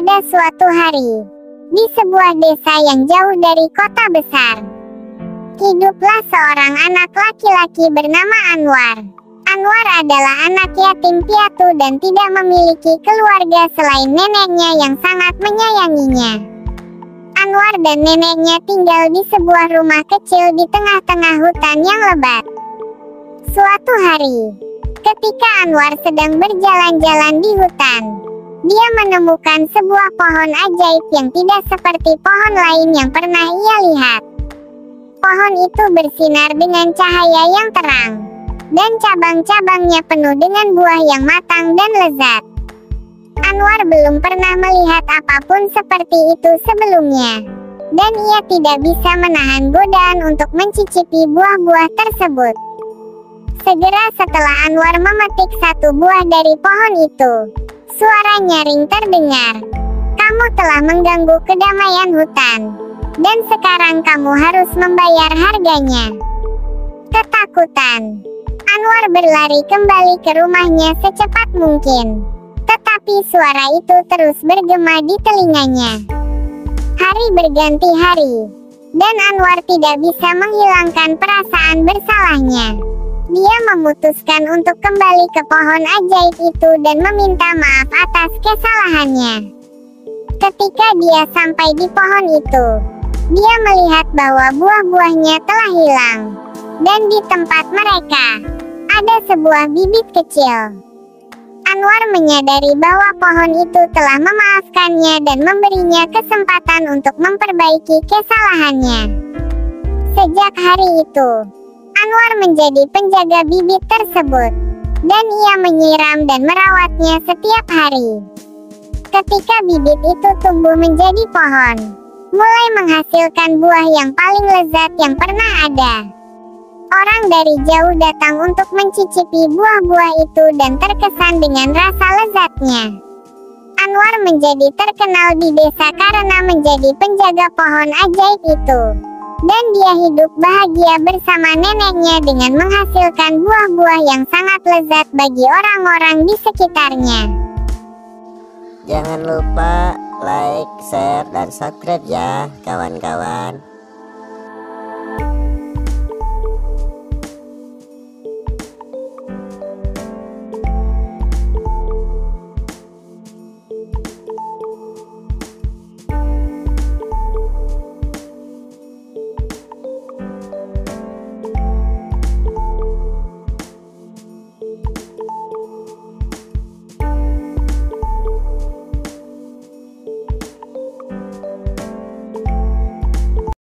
Pada suatu hari, di sebuah desa yang jauh dari kota besar, hiduplah seorang anak laki-laki bernama Anwar. Anwar adalah anak yatim piatu dan tidak memiliki keluarga selain neneknya yang sangat menyayanginya. Anwar dan neneknya tinggal di sebuah rumah kecil di tengah-tengah hutan yang lebat. Suatu hari, ketika Anwar sedang berjalan-jalan di hutan, dia menemukan sebuah pohon ajaib yang tidak seperti pohon lain yang pernah ia lihat. Pohon itu bersinar dengan cahaya yang terang, dan cabang-cabangnya penuh dengan buah yang matang dan lezat. Anwar belum pernah melihat apa pun seperti itu sebelumnya, dan ia tidak bisa menahan godaan untuk mencicipi buah-buah tersebut. Segera setelah Anwar memetik satu buah dari pohon itu, Suara nyaring terdengar. Kamu telah mengganggu kedamaian hutan. Dan sekarang kamu harus membayar harganya. Ketakutan. Anwar berlari kembali ke rumahnya secepat mungkin. Tetapi suara itu terus bergema di telinganya. Hari berganti hari. Dan Anwar tidak bisa menghilangkan perasaan bersalahnya. Dia memutuskan untuk kembali ke pohon ajaib itu dan meminta maaf atas kesalahannya. Ketika dia sampai di pohon itu, dia melihat bahwa buah-buahnya telah hilang. Dan di tempat mereka, ada sebuah bibit kecil. Anwar menyadari bahwa pohon itu telah memaafkannya dan memberinya kesempatan untuk memperbaiki kesalahannya. Sejak hari itu, Anwar menjadi penjaga bibit tersebut, dan ia menyiram dan merawatnya setiap hari. Ketika bibit itu tumbuh menjadi pohon, mulai menghasilkan buah yang paling lezat yang pernah ada. Orang dari jauh datang untuk mencicipi buah-buah itu dan terkesan dengan rasa lezatnya. Anwar menjadi terkenal di desa karena menjadi penjaga pohon ajaib itu dan dia hidup bahagia bersama neneknya dengan menghasilkan buah-buah yang sangat lezat bagi orang-orang di sekitarnya. Jangan lupa like, share, dan subscribe ya kawan-kawan.